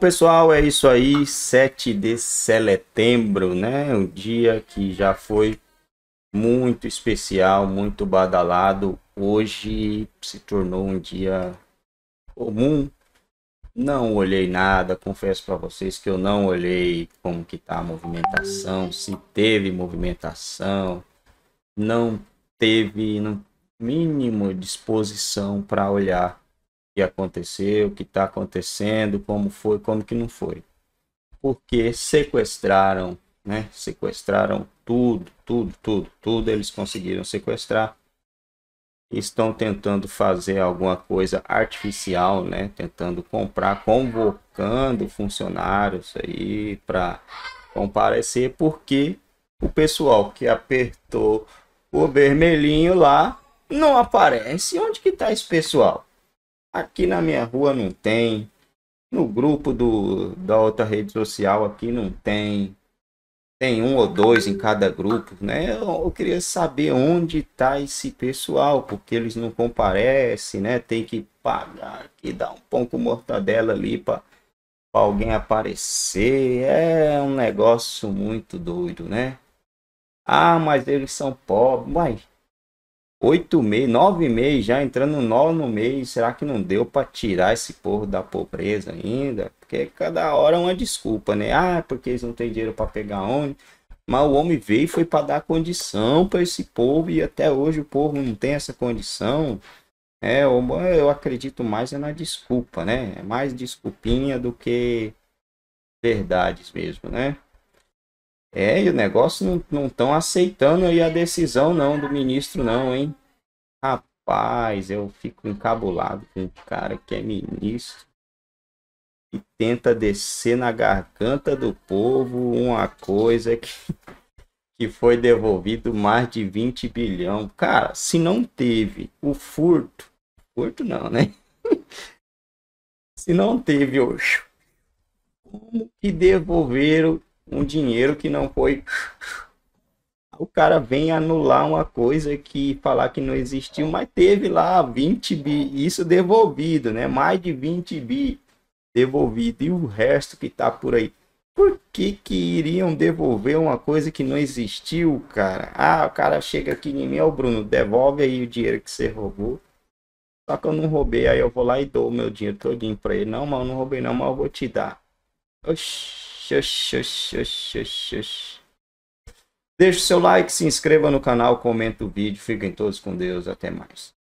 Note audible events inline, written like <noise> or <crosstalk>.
pessoal, é isso aí, 7 de setembro, né? Um dia que já foi muito especial, muito badalado. Hoje se tornou um dia comum. Não olhei nada, confesso para vocês que eu não olhei como que tá a movimentação, se teve movimentação, não teve no mínimo disposição para olhar que aconteceu, o que está acontecendo, como foi, como que não foi. Porque sequestraram, né? Sequestraram tudo, tudo, tudo, tudo eles conseguiram sequestrar. Estão tentando fazer alguma coisa artificial, né? Tentando comprar, convocando funcionários aí para comparecer, porque o pessoal que apertou o vermelhinho lá não aparece. Onde que tá esse pessoal? Aqui na minha rua não tem. No grupo do, da outra rede social aqui não tem. Tem um ou dois em cada grupo, né? Eu, eu queria saber onde tá esse pessoal, porque eles não comparecem, né? Tem que pagar aqui, dar um pão com mortadela ali para alguém aparecer. É um negócio muito doido, né? Ah, mas eles são pobres. Mas oito meses, nove meses, já entrando no nono mês, será que não deu para tirar esse povo da pobreza ainda? Porque cada hora é uma desculpa, né? Ah, porque eles não têm dinheiro para pegar onde. Mas o homem veio e foi para dar condição para esse povo e até hoje o povo não tem essa condição. É, eu acredito mais é na desculpa, né? É mais desculpinha do que verdades mesmo, né? É, e o negócio não estão aceitando aí a decisão não do ministro não, hein? Rapaz, eu fico encabulado com um cara que é ministro e tenta descer na garganta do povo uma coisa que, que foi devolvido mais de 20 bilhão. Cara, se não teve o furto, furto não, né? <laughs> se não teve o como que devolveram um dinheiro que não foi. O cara vem anular uma coisa que falar que não existiu, mas teve lá 20 bi, isso devolvido, né? Mais de 20 bi devolvido e o resto que tá por aí. Por que que iriam devolver uma coisa que não existiu, cara? Ah, o cara chega aqui em mim, ó, Bruno, devolve aí o dinheiro que você roubou. Só que eu não roubei, aí eu vou lá e dou o meu dinheiro todinho pra ele. Não, mano, não roubei não, mas eu vou te dar. Oxi. Deixe seu like, se inscreva no canal, comente o vídeo. Fiquem todos com Deus. Até mais.